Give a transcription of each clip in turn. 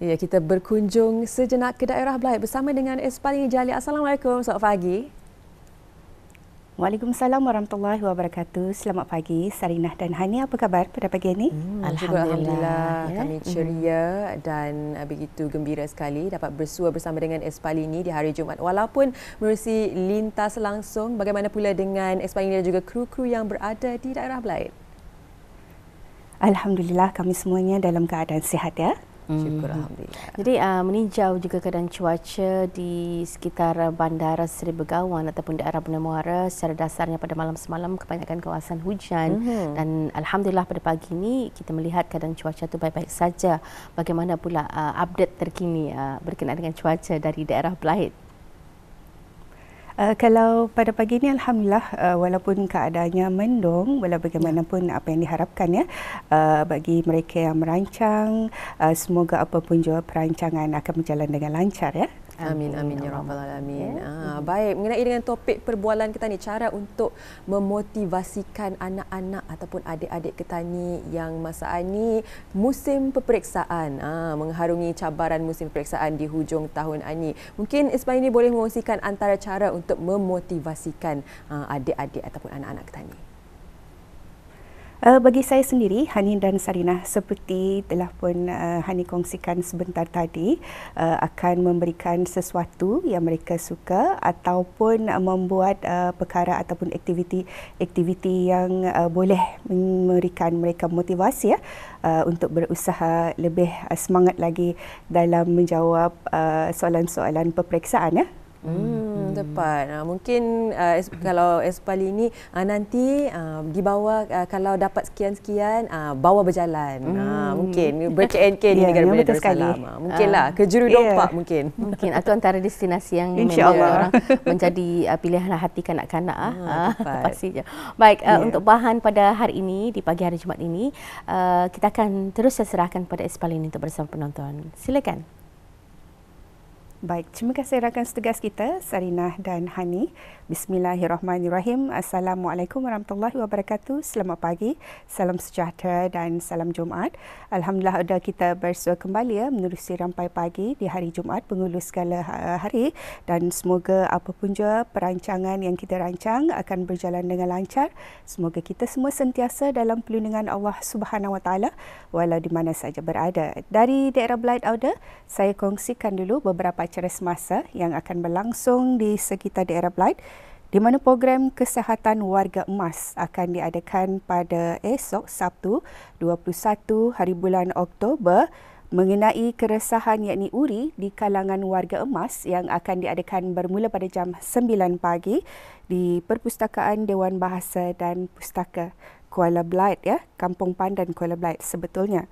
Ya, kita berkunjung sejenak ke daerah Belait bersama dengan Espalini Jali. Assalamualaikum, selamat pagi. Waalaikumsalam warahmatullahi wabarakatuh. Selamat pagi Sarinah dan Hani. Apa khabar pada pagi ini? Hmm, Alhamdulillah. Alhamdulillah. Ya? Kami ceria dan uh, begitu gembira sekali dapat bersua bersama dengan Espalini di hari Jumaat. Walaupun merusi lintas langsung, bagaimana pula dengan Espalini dan juga kru-kru yang berada di daerah Belait? Alhamdulillah kami semuanya dalam keadaan sihat ya. Syukur hmm. Alhamdulillah. Jadi uh, meninjau juga keadaan cuaca di sekitar bandara Seri Begawan ataupun daerah Bunda Muara secara dasarnya pada malam semalam kebanyakan kawasan hujan mm-hmm. dan Alhamdulillah pada pagi ini kita melihat keadaan cuaca itu baik-baik saja. Bagaimana pula uh, update terkini uh, berkenaan dengan cuaca dari daerah Belait? Uh, kalau pada pagi ini alhamdulillah uh, walaupun keadaannya mendung walau bagaimanapun apa yang diharapkan ya uh, bagi mereka yang merancang uh, semoga apapun jua perancangan akan berjalan dengan lancar ya. Amin amin ya rabbal alamin. Ah baik mengenai dengan topik perbualan kita ni cara untuk memotivasikan anak-anak ataupun adik-adik ketani yang masa ini musim peperiksaan ah mengharungi cabaran musim peperiksaan di hujung tahun ini. Mungkin Ismail ini boleh mengongsikan antara cara untuk memotivasikan ah, adik-adik ataupun anak-anak ketani. Uh, bagi saya sendiri, Hani dan Sarina seperti telah pun uh, Hani kongsikan sebentar tadi uh, akan memberikan sesuatu yang mereka suka ataupun uh, membuat uh, perkara ataupun aktiviti-aktiviti yang uh, boleh memberikan mereka motivasi ya uh, untuk berusaha lebih uh, semangat lagi dalam menjawab uh, soalan-soalan peperiksaan ya. Hmm, tepat. Uh, mungkin uh, es, kalau Espali ini uh, nanti uh, di bawah uh, kalau dapat sekian-sekian uh, bawa berjalan. Hmm. Uh, mungkin ber-KNK di yeah, negara Belanda Darussalam. Uh, mungkinlah uh, ke Juru Dompak yeah. mungkin. Mungkin atau antara destinasi yang memang orang menjadi uh, pilihan hati kanak-kanak ah. Uh, pastinya. Baik, uh, yeah. untuk bahan pada hari ini di pagi hari Jumaat ini uh, kita akan terus serahkan pada Espali ini untuk bersama penonton. Silakan. Baik, terima kasih rakan setegas kita, Sarinah dan Hani. Bismillahirrahmanirrahim. Assalamualaikum warahmatullahi wabarakatuh. Selamat pagi, salam sejahtera dan salam Jumaat. Alhamdulillah ada kita bersua kembali ya menerusi rampai pagi di hari Jumaat pengulus segala uh, hari dan semoga apapun jua perancangan yang kita rancang akan berjalan dengan lancar. Semoga kita semua sentiasa dalam perlindungan Allah Subhanahu Wa Taala walau di mana saja berada. Dari daerah Belait Auda, saya kongsikan dulu beberapa acara semasa yang akan berlangsung di sekitar daerah Belait di mana program kesihatan warga emas akan diadakan pada esok Sabtu 21 hari bulan Oktober mengenai keresahan yakni uri di kalangan warga emas yang akan diadakan bermula pada jam 9 pagi di Perpustakaan Dewan Bahasa dan Pustaka Kuala Belait ya, Kampung Pandan Kuala Belait sebetulnya.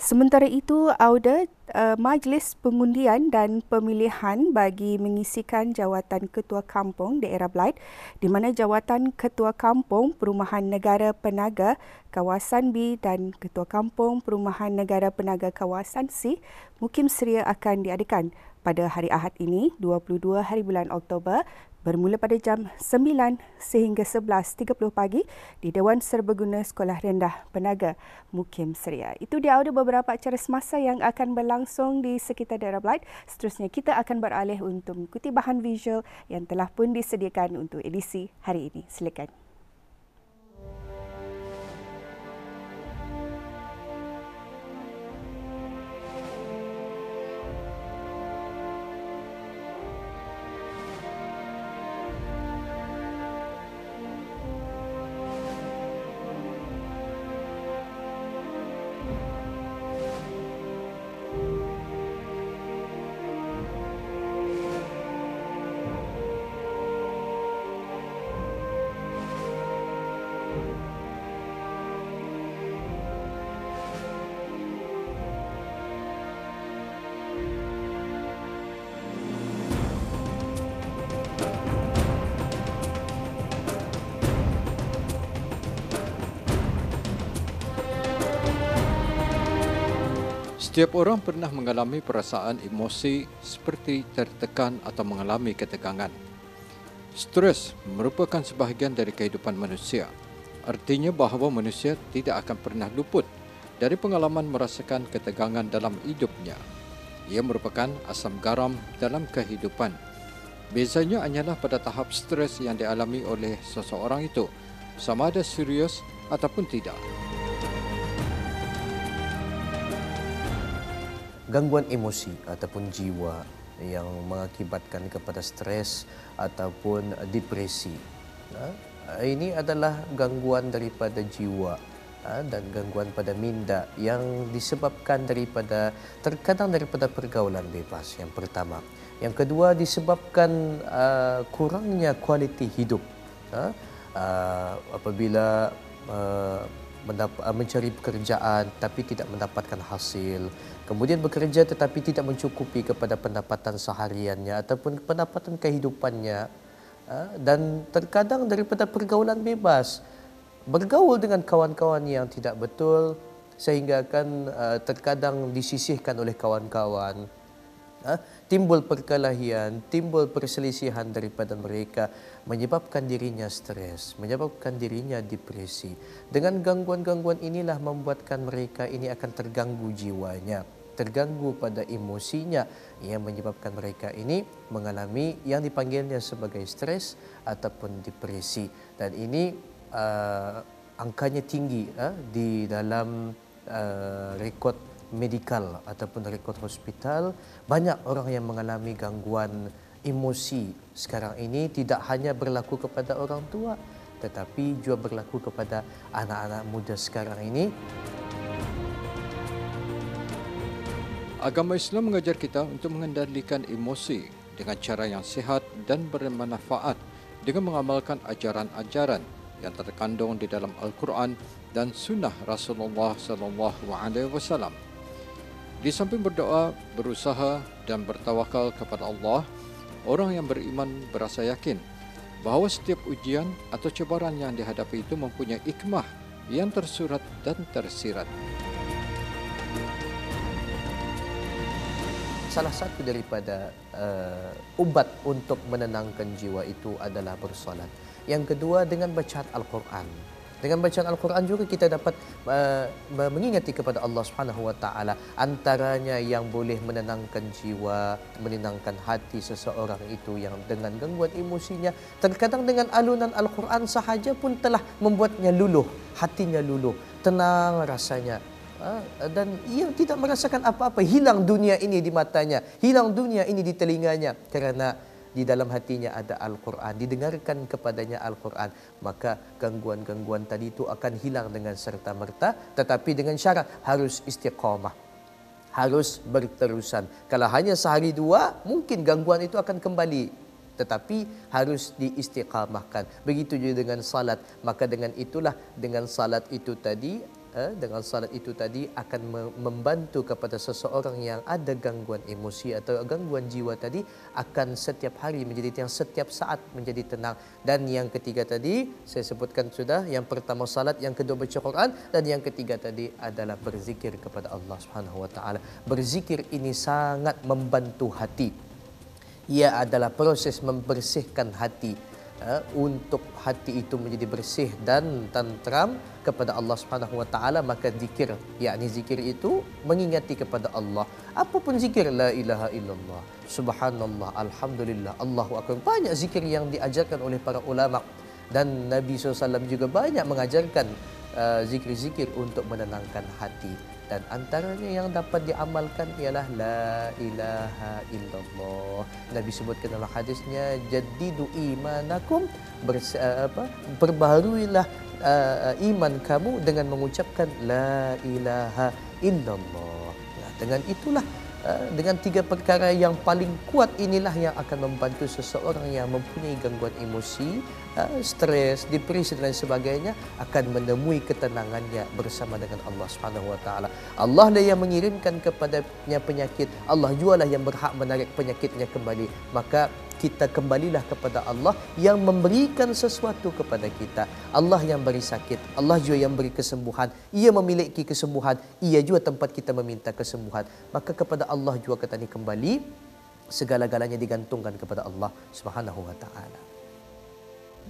Sementara itu, Auda uh, Majlis Pengundian dan Pemilihan bagi mengisikan jawatan Ketua Kampung Daerah Belait di mana jawatan Ketua Kampung Perumahan Negara Penaga Kawasan B dan Ketua Kampung Perumahan Negara Penaga Kawasan C Mukim Seria akan diadakan pada hari Ahad ini 22 hari bulan Oktober bermula pada jam 9 sehingga 11.30 pagi di Dewan Serbaguna Sekolah Rendah Penaga Mukim Seria. Itu dia ada beberapa acara semasa yang akan berlangsung di sekitar daerah Blight. Seterusnya kita akan beralih untuk mengikuti bahan visual yang telah pun disediakan untuk edisi hari ini. Silakan. Setiap orang pernah mengalami perasaan emosi seperti tertekan atau mengalami ketegangan. Stres merupakan sebahagian dari kehidupan manusia. Artinya bahawa manusia tidak akan pernah luput dari pengalaman merasakan ketegangan dalam hidupnya. Ia merupakan asam garam dalam kehidupan. Bezanya hanyalah pada tahap stres yang dialami oleh seseorang itu, sama ada serius ataupun tidak. Gangguan emosi ataupun jiwa yang mengakibatkan kepada stres ataupun depresi. Ini adalah gangguan daripada jiwa Ha, dan gangguan pada minda yang disebabkan daripada terkadang daripada pergaulan bebas yang pertama. Yang kedua disebabkan uh, kurangnya kualiti hidup uh, uh, apabila uh, mendap- uh, mencari pekerjaan tapi tidak mendapatkan hasil kemudian bekerja tetapi tidak mencukupi kepada pendapatan sehariannya ataupun pendapatan kehidupannya uh, dan terkadang daripada pergaulan bebas bergaul dengan kawan-kawan yang tidak betul sehingga akan uh, terkadang disisihkan oleh kawan-kawan uh, timbul perkelahian timbul perselisihan daripada mereka menyebabkan dirinya stres menyebabkan dirinya depresi. Dengan gangguan-gangguan inilah membuatkan mereka ini akan terganggu jiwanya terganggu pada emosinya. Yang menyebabkan mereka ini mengalami yang dipanggilnya sebagai stres ataupun depresi. Dan ini uh, angkanya tinggi uh, di dalam uh, rekod medikal ataupun rekod hospital. Banyak orang yang mengalami gangguan emosi sekarang ini tidak hanya berlaku kepada orang tua tetapi juga berlaku kepada anak-anak muda sekarang ini Agama Islam mengajar kita untuk mengendalikan emosi dengan cara yang sihat dan bermanfaat dengan mengamalkan ajaran-ajaran yang terkandung di dalam Al-Quran dan Sunnah Rasulullah Sallallahu Alaihi Wasallam. Di samping berdoa, berusaha dan bertawakal kepada Allah, orang yang beriman berasa yakin bahawa setiap ujian atau cabaran yang dihadapi itu mempunyai ikmah yang tersurat dan tersirat. Salah satu daripada uh, ubat untuk menenangkan jiwa itu adalah bersolat. Yang kedua dengan bacaan Al-Quran. Dengan bacaan Al-Quran juga kita dapat uh, mengingati kepada Allah Subhanahu Wa Taala antaranya yang boleh menenangkan jiwa, menenangkan hati seseorang itu yang dengan gangguan emosinya terkadang dengan alunan Al-Quran sahaja pun telah membuatnya luluh, hatinya luluh, tenang rasanya. Uh, dan ia tidak merasakan apa-apa hilang dunia ini di matanya hilang dunia ini di telinganya kerana di dalam hatinya ada Al-Quran, didengarkan kepadanya Al-Quran, maka gangguan-gangguan tadi itu akan hilang dengan serta-merta, tetapi dengan syarat harus istiqamah. Harus berterusan. Kalau hanya sehari dua, mungkin gangguan itu akan kembali. Tetapi harus diistiqamahkan. Begitu juga dengan salat. Maka dengan itulah, dengan salat itu tadi, eh, dengan salat itu tadi akan membantu kepada seseorang yang ada gangguan emosi atau gangguan jiwa tadi akan setiap hari menjadi yang setiap saat menjadi tenang. Dan yang ketiga tadi saya sebutkan sudah yang pertama salat yang kedua baca Quran dan yang ketiga tadi adalah berzikir kepada Allah Subhanahu wa taala. Berzikir ini sangat membantu hati. Ia adalah proses membersihkan hati uh, untuk hati itu menjadi bersih dan tentram kepada Allah Subhanahu wa taala maka zikir yakni zikir itu mengingati kepada Allah. Apapun zikir la ilaha illallah subhanallah alhamdulillah Allahu akbar. Banyak zikir yang diajarkan oleh para ulama. Dan Nabi SAW juga banyak mengajarkan uh, zikir-zikir untuk menenangkan hati dan antaranya yang dapat diamalkan ialah la ilaha illallah. Nabi sebutkan dalam hadisnya jaddidu imanakum bers, uh, apa perbaharuilah uh, iman kamu dengan mengucapkan la ilaha illallah. Nah, dengan itulah uh, dengan tiga perkara yang paling kuat inilah yang akan membantu seseorang yang mempunyai gangguan emosi uh, stres, depresi dan sebagainya akan menemui ketenangannya bersama dengan Allah Subhanahu Wa Taala. Allah lah yang mengirimkan kepadanya penyakit. Allah jualah yang berhak menarik penyakitnya kembali. Maka kita kembalilah kepada Allah yang memberikan sesuatu kepada kita. Allah yang beri sakit, Allah juga yang beri kesembuhan. Ia memiliki kesembuhan, ia juga tempat kita meminta kesembuhan. Maka kepada Allah juga kita ini kembali segala-galanya digantungkan kepada Allah Subhanahu wa taala.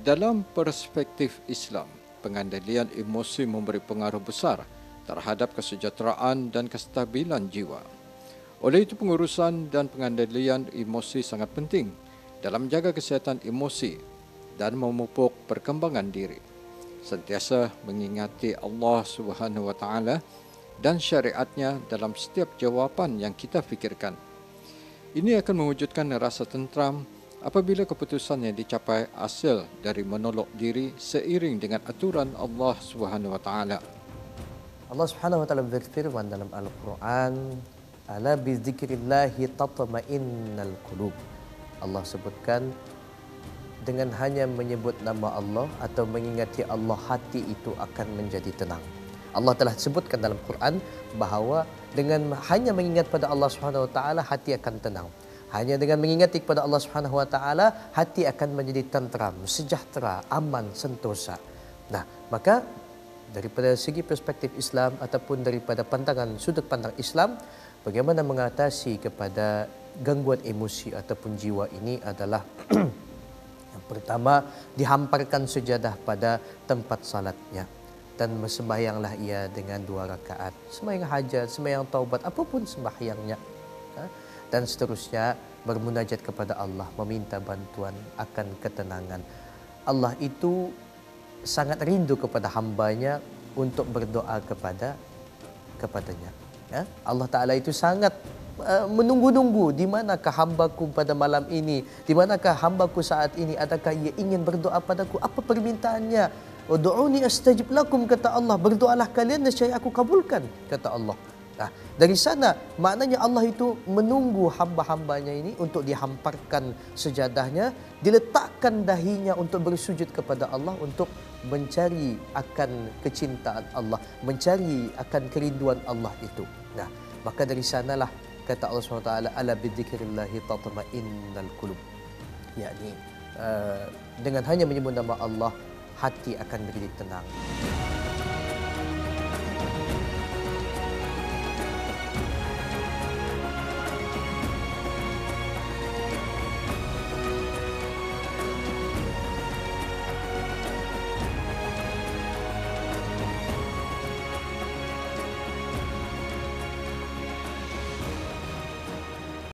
Dalam perspektif Islam, pengendalian emosi memberi pengaruh besar terhadap kesejahteraan dan kestabilan jiwa. Oleh itu pengurusan dan pengandalian emosi sangat penting dalam menjaga kesihatan emosi dan memupuk perkembangan diri. Sentiasa mengingati Allah Subhanahu wa taala dan syariatnya dalam setiap jawapan yang kita fikirkan. Ini akan mewujudkan rasa tentram apabila keputusan yang dicapai hasil dari menolak diri seiring dengan aturan Allah Subhanahu wa taala. Allah Subhanahu wa taala berfirman dalam Al-Quran, "Ala bi dzikrillah tatma'innal qulub." Allah sebutkan dengan hanya menyebut nama Allah atau mengingati Allah hati itu akan menjadi tenang. Allah telah sebutkan dalam Quran bahawa dengan hanya mengingat pada Allah Subhanahu wa taala hati akan tenang. Hanya dengan mengingati kepada Allah Subhanahu wa taala hati akan menjadi tenteram, sejahtera, aman, sentosa. Nah, maka daripada segi perspektif Islam ataupun daripada pandangan sudut pandang Islam, bagaimana mengatasi kepada gangguan emosi ataupun jiwa ini adalah yang pertama dihamparkan sejadah pada tempat salatnya. Dan sembahyanglah ia dengan dua rakaat. Sembahyang hajat sembahyang taubat apapun sembahyangnya. Ha? dan seterusnya bermunajat kepada Allah meminta bantuan akan ketenangan. Allah itu sangat rindu kepada hambanya untuk berdoa kepada kepadanya. Ya Allah Taala itu sangat uh, menunggu-nunggu di manakah hambaku pada malam ini? Di manakah hambaku saat ini? Adakah ia ingin berdoa padaku? Apa permintaannya? Ud'uni astajib lakum kata Allah. Berdoalah kalian nescaya aku kabulkan kata Allah. Nah, dari sana maknanya Allah itu menunggu hamba-hambanya ini untuk dihamparkan sejadahnya, diletakkan dahinya untuk bersujud kepada Allah untuk mencari akan kecintaan Allah, mencari akan kerinduan Allah itu. Nah, maka dari sanalah kata Allah SWT, ala bidzikrillahi tatma'innal qulub. yakni uh, dengan hanya menyebut nama Allah hati akan menjadi tenang.